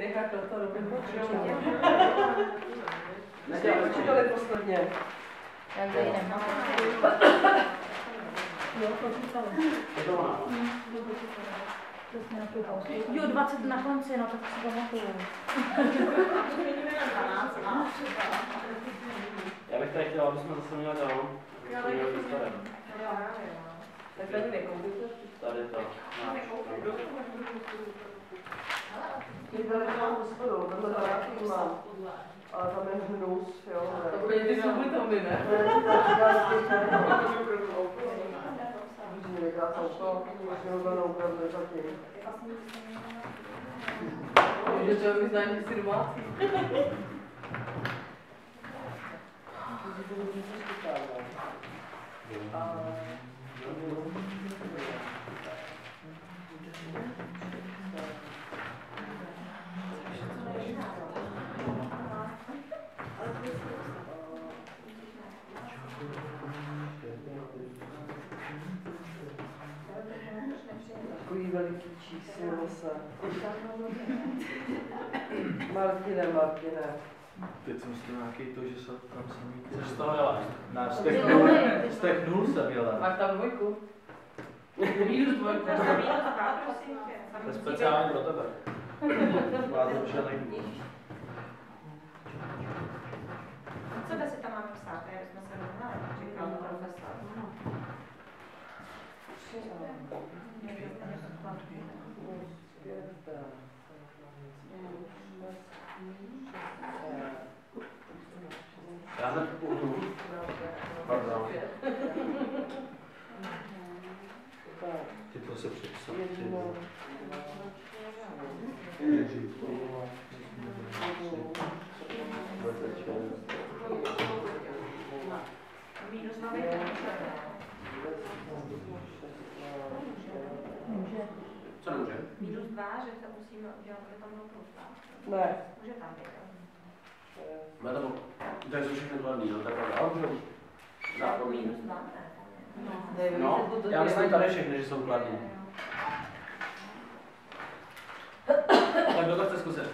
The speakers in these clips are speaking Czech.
nechat to, to robím Nedělali čítali posledně. Jak to jdem. Jo, to. Je to ono. Jo, 20 na konci, no tak si pamatuju. Já bych tady chtěl, aby jsme zase měli dál. abychom měli výsledek. Tak tady nekoupíte? Tady to. Byli tam hospodou, tohle taky mám. Ale tam je hnus, jo. To bude ty subutomy, ne? Že to vyznání si domácí. Takový veliký číslo se. Martine, Martine. Teď jsem si nějaký to, že se tam samý Jsi z toho jela. Ne, z těch nul, z těch nul jsem jel. Máš tam dvojku? Minus dvojku. To je speciálně pro tebe. To včelení. Co si tam máme psát? Já jsme se dohnali, říkal profesor. Já hned půjdu. Pardon. Ty to se přepsal. Jedno. Minus dva vejte. Co nemůže? Minus dva, že to musíme udělat, aby tam bylo plus dva. Ne. Může tam být. jo. Bude to, to jsou všechny kladný, no tak. Jako minus dva, ne? Nevím, No, to já myslím tady všechny, že jsou kladný. Tak kdo to chce zkusit?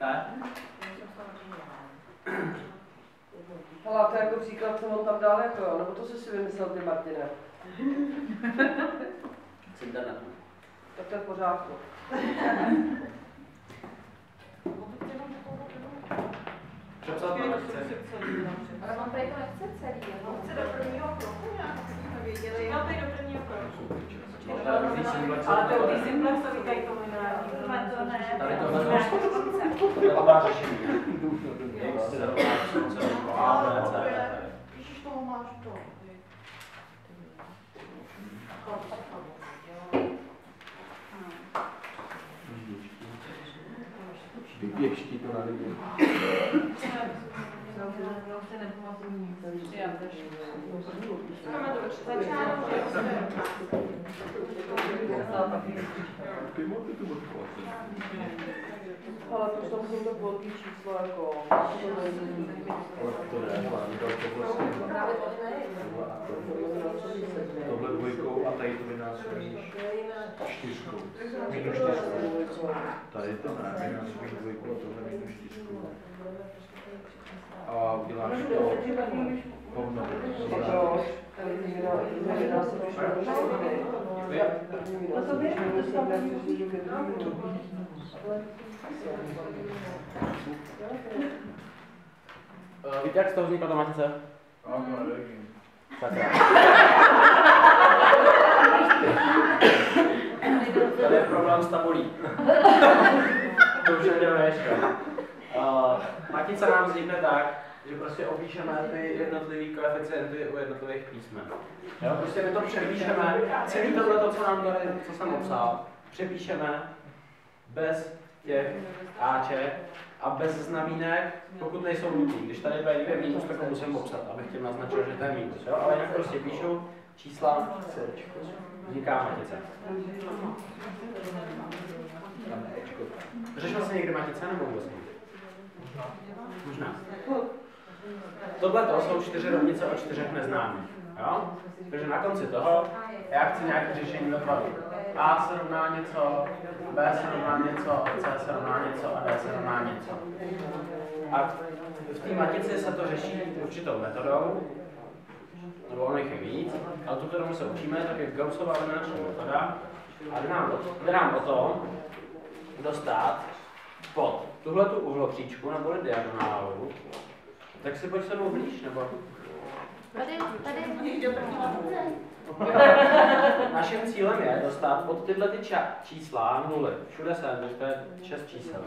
Ne? Hele, to je jako příklad, co on tam dal, jako jo, nebo to jsi si vymyslel ty, Martine? Z internetu. Tak to je v pořádku. Přepsat to nechce. Ale on tady to nechce celý? Chce do prvního kroku nějak, abychom věděli. No, tady do prvního kroku. Ale to když simplexovi tady tomu jiná. to ne. Tady tohle to je dobrá řešení. X, Y, C, A, B, C, D. Píšeš toho máš to. Vypěští to na lidi. Ale to tam jsou velký číslo, jako... Ale to ne, ale. Tohle dvojkou a tady to vynásobíš čtyřkou. Minus čtyřkou. Tady to ne, vynásobíš dvojkou tohle minus čtyřkou. Víte, jak z toho vznikla ta matice? Sakra. Tady je problém s tabulí. to už neděláme ještě. Uh, matice nám vznikne tak, že prostě opíšeme ty jednotlivé koeficienty u jednotlivých písmen. Jo, prostě my to přepíšeme, celý tohle, co nám tady, co jsem napsal, přepíšeme bez těch Aček a bez znamínek, pokud nejsou nutný. Když tady bude někde mínus, tak ho musím popsat, abych tím naznačil, že to je mínus. Jo? Ale jinak prostě píšu čísla, vzniká matice. Řešil jsi někdy matice nebo vůbec ne? Možná. Tohle to jsou čtyři rovnice o čtyřech neznámých. Jo? Takže na konci toho já chci nějaké řešení tvaru. A se rovná něco, B se rovná něco, C se rovná něco a D se rovná něco. A v té matici se to řeší určitou metodou, nebo ono jich je víc, ale tu, kterou se učíme, tak je Gaussova eliminační metoda. A jde nám, jde nám o to dostat pod tuhle tu uhlopříčku nebo diagonálu, tak si pojď se mnou blíž, nebo Tady, tady. Naším cílem je dostat pod tyhle ty ča- čísla nuly. Všude jsem, takže to je 6 čísel.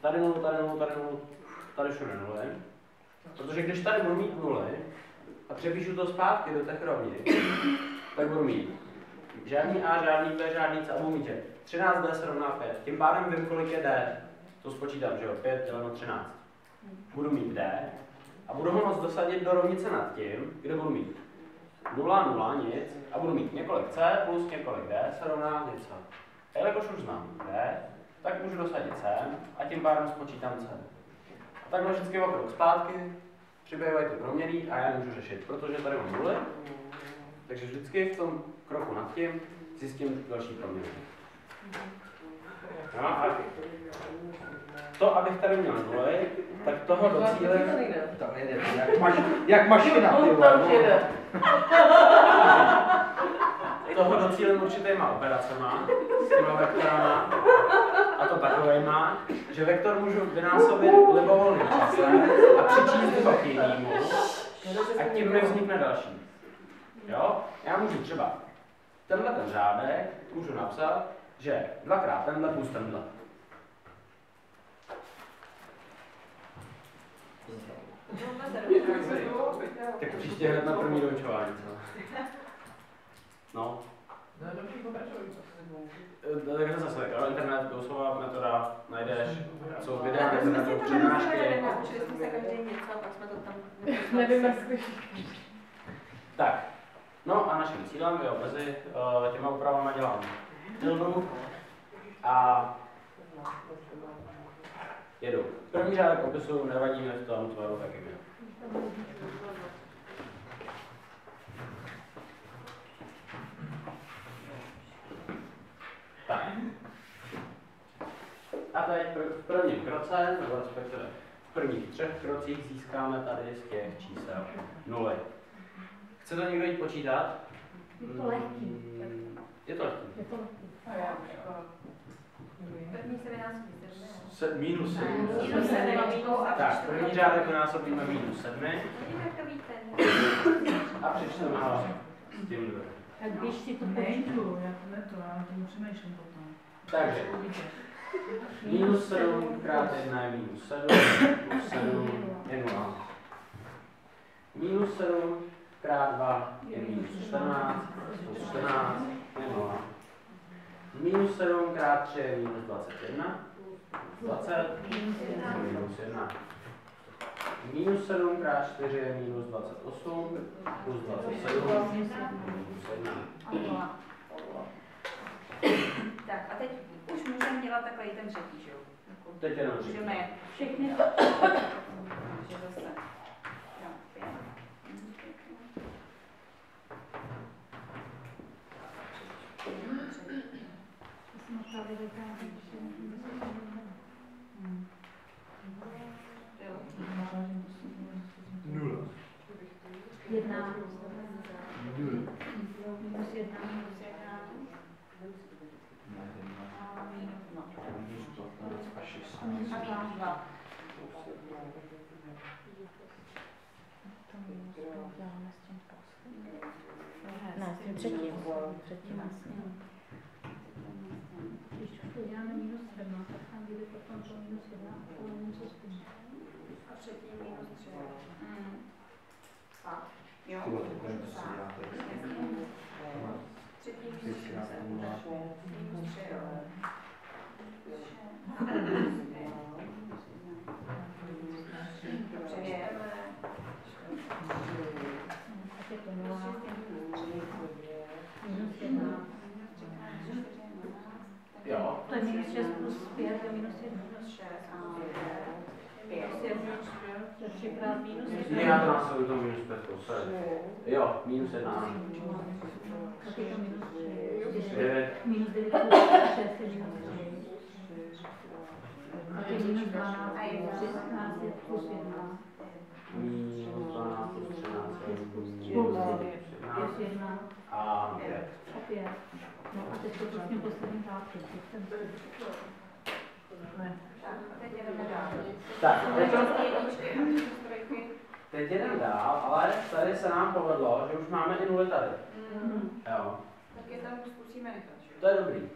Tady nulu, tady nulu, tady nulu, tady všude nuly. Protože když tady budu mít nuly a přepíšu to zpátky do těch rovnic, tak budu mít žádný A, žádný B, žádný C a budu mít, že 13D se rovná 5. Tím pádem vím, kolik je D. To spočítám, že jo, 5 děleno 13. Budu mít D a budu ho moct dosadit do rovnice nad tím, kde budu mít 0, 0, nic a budu mít několik C plus několik D se rovná něco. A jelikož už znám D, tak můžu dosadit C a tím pádem spočítám C. A takhle vždycky okruh zpátky, přibývají ty proměny a já můžu řešit, protože tady mám nuly, takže vždycky v tom kroku nad tím zjistím další proměny. No a to, abych tady měl nuly, tak toho docílím Tam jede, jak, maš, jak mašina, ty vole. no. toho docílím určitýma operacema, s těma vektorama, a to takovýma, že vektor můžu vynásobit libovolným číslem a přičíst ho k jinému a tím mi vznikne další. Jo? Já můžu třeba tenhle ten řádek můžu napsat, že dvakrát tenhle plus tenhle. Tak příště hned na první doučování. co? No, Eh, Takže zase, jo, internet, Gaussova metoda, najdeš, jsou videa na internetu, přednášky. Naučili jsme se každý něco pak jsme to tam... Nevím, jak Tak, no a naším cílem, jo, mezi uh, těma úpravama dělám dildu a jedu. První řádek opisu nevadí mi v tom tvaru taky mě. Tak. A teď v prvním kroce, nebo respektive v prvních třech krocích získáme tady z těch čísel nuly. Chce to někdo jít počítat? Je to lehký. Mm, Je to lehký. Je to lehký. První se minus sedm. Minus sedmi, minus a Tak, první řádek vynásobíme minus 7 Vidím, jak to víte. a přečteme ho s tím druhým. Tak když si to Nejdu, já to neto, já tím přemýšlím potom. Takže minus 7 krát 1 je minus 7, plus 7 je 0. Minus 7 krát 2 je minus 14, plus 14 je 0. Minus 7 krát 3 je minus 21, 20 je minus 1. Minus 7 krát 4 je minus 28, plus 27 minus 1. Tak a teď už můžeme dělat takový ten třetí, že jo? Teď jenom. Můžeme všechny že zase. Jo, pět. Jo. Nula. Jedna. Nula. Minus jedna, minus jedna. A minus. Minus 15 a 16. Minus A minus dva. Ne, s tím třetím. Třetím. Když uděláme minus 7, tak tam bude potom to minus 1 a to něco spíš. A třetí minus tři. Mm. A, jo. Tyhle, to konečně si děláte. Třetí minus Pětkrát tři. nula. Minus tři, jo. Dobře, jdeme. Tak je to nula. Minus 1. Jo. To je minus 6 plus 5 je minus 1. Minus šest. A minus jedna. To je třikrát minus Ne, já to následuju to minus pětkou, sorry. Jo, minus jedna. Tak je to minus. Devět, Minus devět plus šest je minus tři. Tak je minus dvanáct, šestnáct plus jedna. minus 12, plus 13, Plus minus plus 17 jedna. a pět. A pět. No a teď to s tím posledním řádkem. Tak, a teď jdeme dál. Tak, teď, a jdeme ale tady se nám povedlo, že už máme i nuly tady. Mm. Jo, Tak je tam zkusíme nechat. že jo? to je dobrý.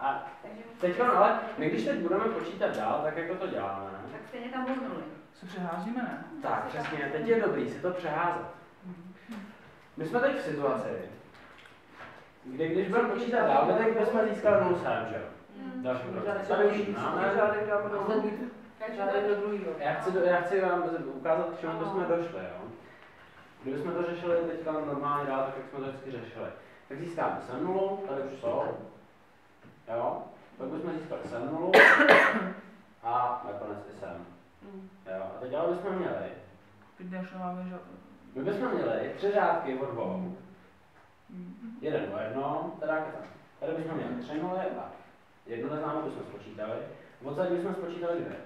A Takže teď, ale my když teď budeme počítat dál, tak jako to děláme, tak stejně tam budou nuly. Se přeházíme, ne? tak přesně, teď je dobrý si to přeházet. My jsme teď v situaci, kdy když budeme počítat dál, teď bychom získali nulu sem, že jo? Mm. Další máme. do druhého. Já chci, já chci vám ukázat, k čemu bychom došli, jo? Kdybychom to řešili teďka normálně dál, tak jak jsme to vždycky řešili. Tak získáme sem nulu, tady už jsou, jo? Pak bychom získali sem nulu a nakonec i sem. Jo? A teď ale bychom měli, my bychom měli tři řádky od dvou. Mm. Jeden o jednom, teda. Tady bychom měli tři nuly a jednu neznámou bychom spočítali. Odsaď bychom spočítali dvě.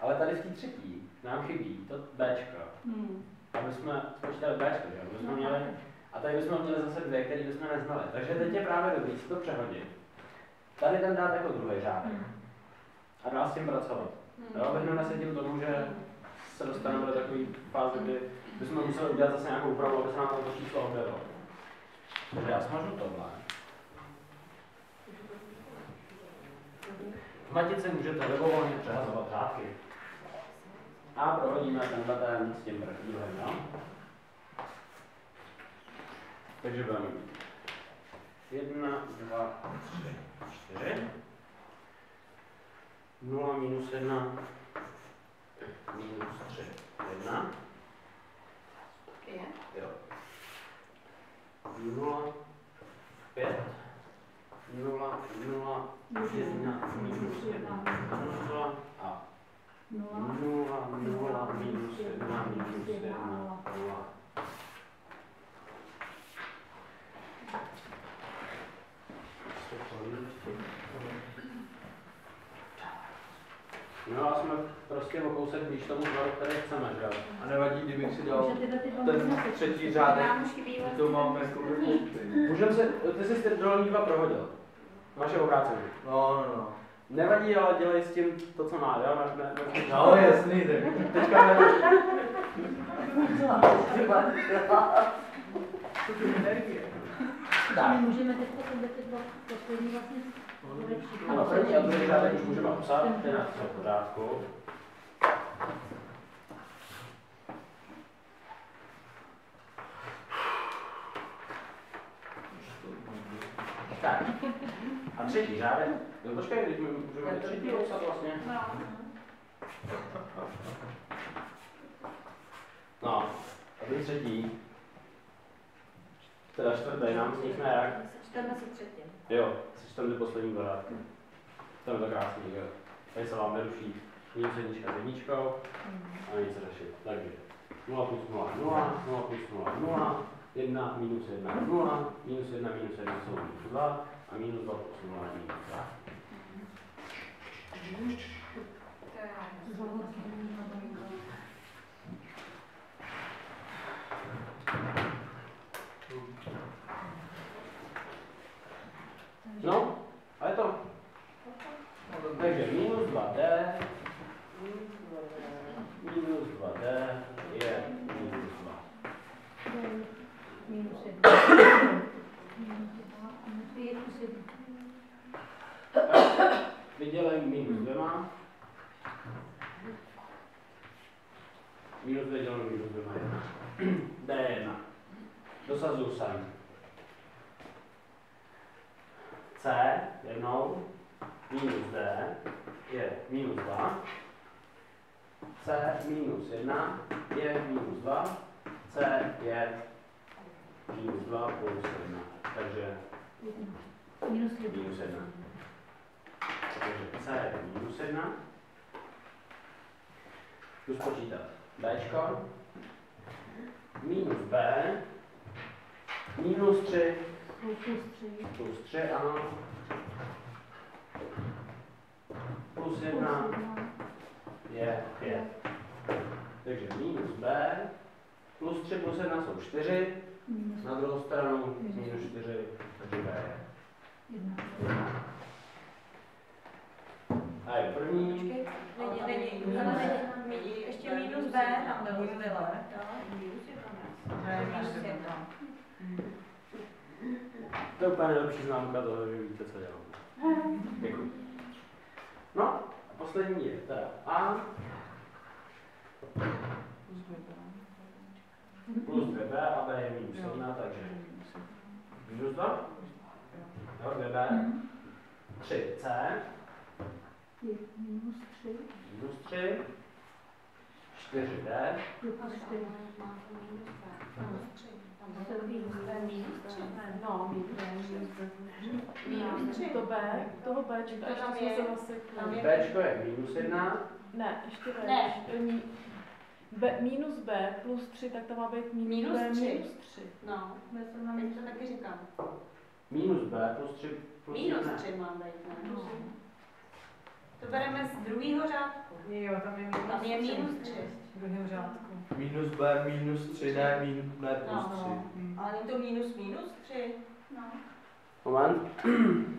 Ale tady v té třetí nám chybí to Bčko. Hmm. aby jsme spočítali Bčko, že jo? Aby jsme měli, a tady bychom měli zase dvě, které bychom neznali. Takže teď je právě dobrý si to přehodit. Tady ten dát jako druhý řádek. A dál s tím pracovat. Jo, vyhneme se tím tomu, že se dostaneme do takové fáze, kdy bychom museli udělat zase nějakou úpravu, aby se nám to číslo objevilo. Takže já smažu tohle. V matici můžete libovolně přehazovat řádky. A prohodíme tenhle ten s tím prvním, jo? Takže budeme mít jedna, dva, tři, čtyři. Nula minus jedna, minus tři, jedna. je. Jo. Nula, pět, nula, nula, jedna, minus jedna, nula a Nula. nula, minus jedna, minus jedna, nula. No a jsme prostě o kousek blíž tomu tvaru, který chceme, že jo? A nevadí, kdybych si dva ten třetí řádek, vlastně to mám jako Můžeme se, ty jsi ty dolní dva prohodil. Máš je obrácený. No, no, no. Nevadí, ale dělej s tím to, co má, jo? Ne, ne, ne, No, jasný, tak. Teďka ne, je energie. My můžeme teď tyhle ty dva poslední vlastně odečíst. ano, první a druhý řádek už můžeme obsat, na to v pořádku. Tak. A třetí řádek? No počkej, když my můžeme třetí obsat vlastně. No. No, a ten třetí, teda čtvrtý, nám vznikne jak? Čteme si třetím. Jo, sečteme ty poslední dva řádky. To je to krásný, jo. Tady se vám neruší minus jednička s jedničkou a nic řešit. Takže 0 plus 0 0, 0 plus 0 0, 1 minus 1 0, minus 1 minus 1 jsou minus 2 a minus 2 posunula i tak. No, a je to. Takže minus 2D minus 2D je minus 2. Minus 1. Vydělej minus hmm. 2. Minus 2 děleno minus 2 má D1. Dosazuju sem. C jednou minus D je minus 2. C minus 1 je minus 2. C je minus 2 plus 1. Takže Minus jedna. minus 1. Takže C je minus 1. Jdu spočítat. Bčko. Minus B. Minus 3 Plus tři. plus 3, ano. Plus Plus 1 jedna. je 5. Takže minus B. Plus 3 plus 1 jsou 4. Minus Na druhou stranu minus 4, takže B je jedna. 1. A je první. Počkej, není, není, ale není, mi- ještě minus B tam bylo, bylo, jo? Minus je tam Ne, Minus ještě jedna. tam. To je úplně nejlepší známka toho, že víte, co dělám. Děkuji. No, a poslední je teda A plus 2B a B je minus 1, takže minus 2. Jo, 2B. 3C Je minus tři. minus 3. 4D Je plus čtyři. No, Minus tři. To B, toho Bčka, To ještě jsme je- se je- Bčko je minus 1. Ne, ještě B. Ne. B, minus B plus 3, tak tam má být minus, Minus B tři. minus 3. No, teď to taky říkám. Minus B plus 3 plus Minus 1. 3 mám být, ne? To bereme z druhého řádku. Jo, tam je minus Tam je minus 3. V druhém řádku. Minus B, minus 3, ne, min, ne plus No. 3. Hm. Ale není to minus minus 3? No. Moment.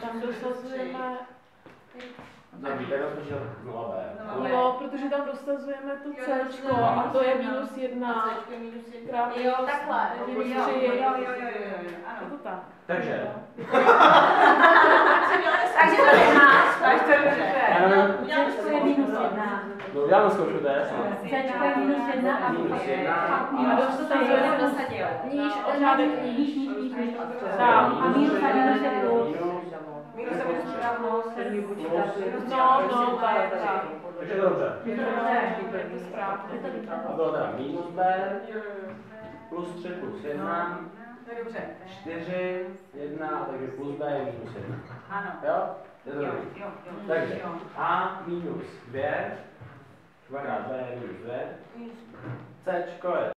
Tam dosazujeme, Rozpočítat znova B. No. jo, protože tam dosazujeme to Jo, C to je a to je minus minus A 1. C je minus 1. Právě Jo, takhle. minus Jo, tři. jo, jo, jo, jo, jo, jo. Je Ano. to tak. Takže, Takže to nemáš, máš to dobře. Já nevím. Uděláme Cčko je minus jedna. no uděláme zkoušku, to je jasné. Cčko je minus jedna a Minus jedna. A To dosazujeme dosadil. níž No. o řádek níž, níž. níž, níž, níž. Tak. A minus a minus je je pravou. No, no, tak, tak. Takže dobře. Je to dobře, je to správně. Bylo teda minus B, plus 3 plus 1, To je dobře. 4, 1, takže plus B je minus 1. Ano. Jo? Je to Jo, dobrý. jo, jo. Takže Jo. A minus 2, dvakrát B je minus 2, Minus C je